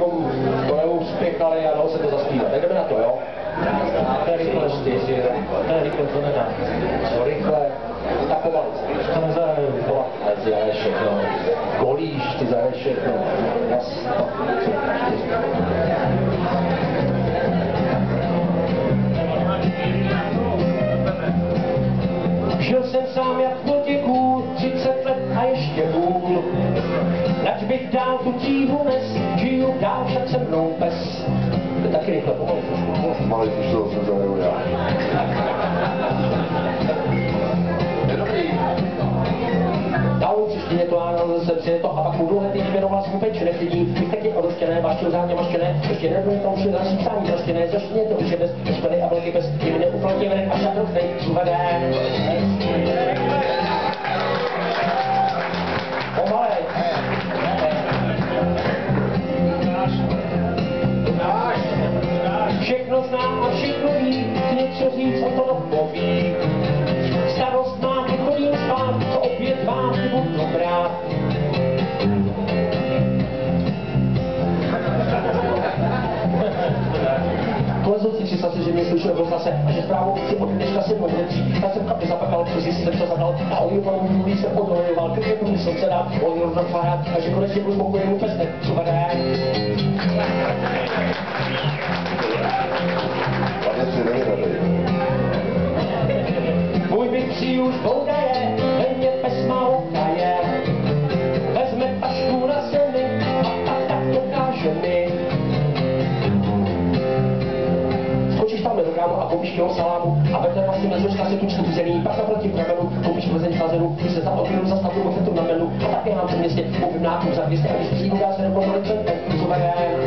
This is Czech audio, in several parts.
bychom to neuspěchali a dalo se to zaspívat. Tak jdeme na to, jo? To je rychle, čtyři, to je rychle, to nedá. co rychle, tak pomalu. To nezahraju. Pola, ale ty zahraješ všechno. Golíš, ty zahraješ všechno. Žil jsem sám jak potěků, 30 let a ještě hůl. Nať bych dál tu tíhu nes, však se mnou pes. To je taky rychle, pomalu. Malý už to zase zahraju já. Je to áno, zase přijde to a pak mu dlouhé týdny věnoval svou péči neklidí, bych taky odroštěné, váštil zámě maštěné, ještě nebude tam všude další psání zroštěné, zaštině to už je bez, špely a vlky bez, kdyby neúplně venek a šatr v Klezoucí představ si, že mě slyšel v rozhlase a že zprávu si od dneška sedmou netří. Já jsem kapě zapakal, přes jsem to zadal a mi panu mluví se odhojoval, ke kterému jsem se dal, on mi rozhodl a že konečně budu pestek. Suverén. Hlavně si nevyhradej. Můj byt už boudaje, ve mně pes má okaje. Vezme tašku na zemi a tak tak dokáže mi. Kilo salámu a vedle vlastně mezruška si tučku uzený, pak naproti pramenu, koupíš plzeň kazenu, když se tam odběru za stavbu bufetu na menu a také mám v městě koupím nákup za 200 a když přijdu dá se nebo centem, suverén.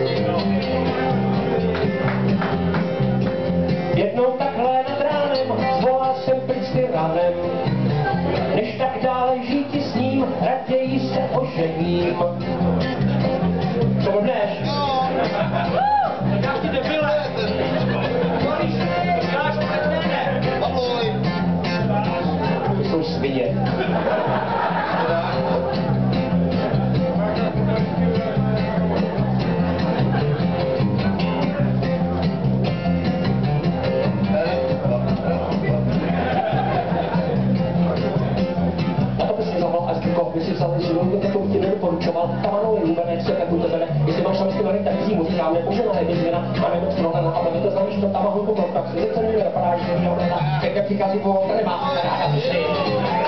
Jednou takhle nad ránem zvolal jsem pryč tyranem. Než tak dále žít s ním, raději se ožením. Si vzal, že mě to ti nedoporučoval, tam ano, je lubené, co tak to vede, jestli máš tam tak si mu říkám, nepožená je žena, a nebo na a my to znáš, to tam hlubo pro praxi, že to mi vypadá, že mě obrana, jak jak přichází po to nemá, ráda si.